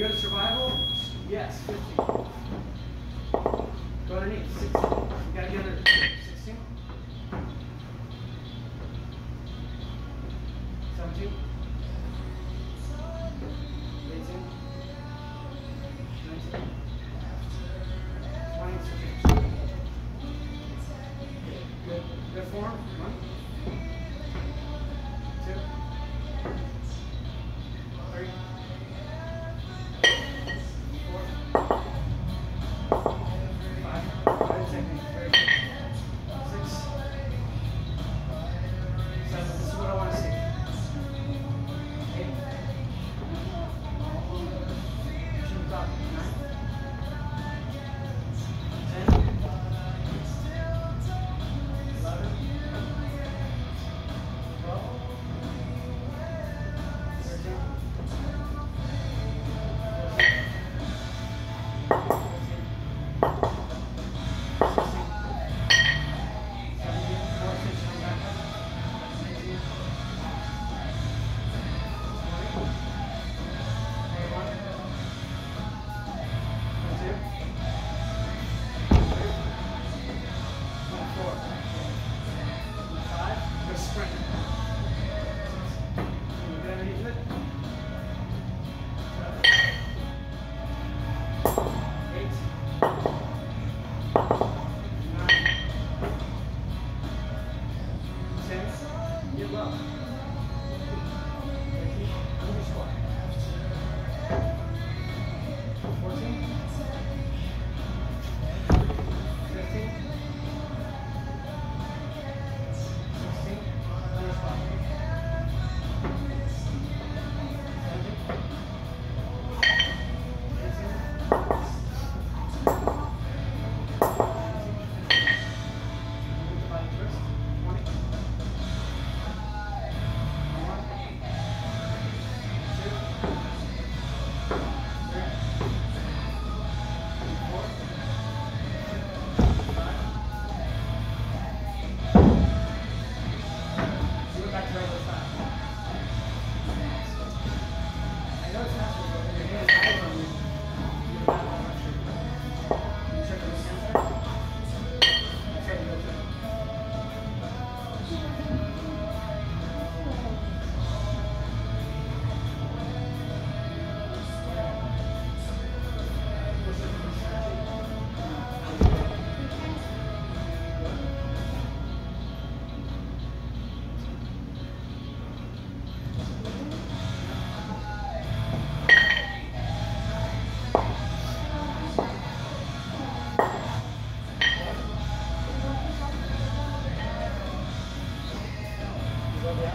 you go to survival? Yes, 15. Go underneath, 16. You got the other 16. 17.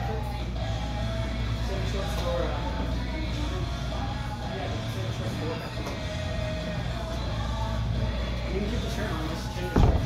You can keep the shirt on, just change the shirt.